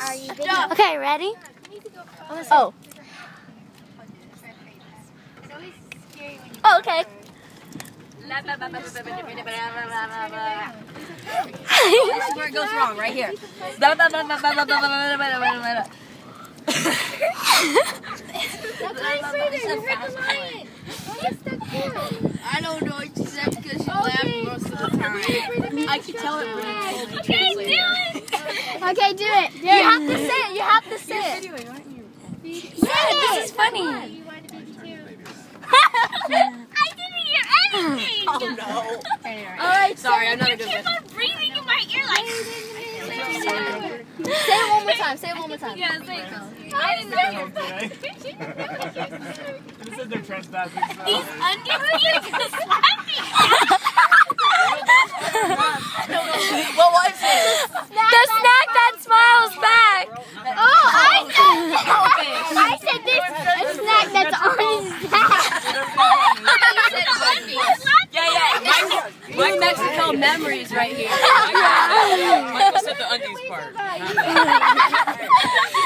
Stop. Okay, ready? Oh. Oh, okay. this is where it goes wrong, right here. I don't know what she said because she laughed most of the time. I can tell it when I told the translator. Okay, do it. You have to say it. You have to say it. Say it. This is funny. I didn't hear anything. Oh no. All right, sorry, I'm not a You good kept one. on breathing in my ear like. Say it one more time. Say it one more time. Yeah, it's like. I didn't know. This is their trespassing. These onions New Mexico memories right here. Michael said the undies part.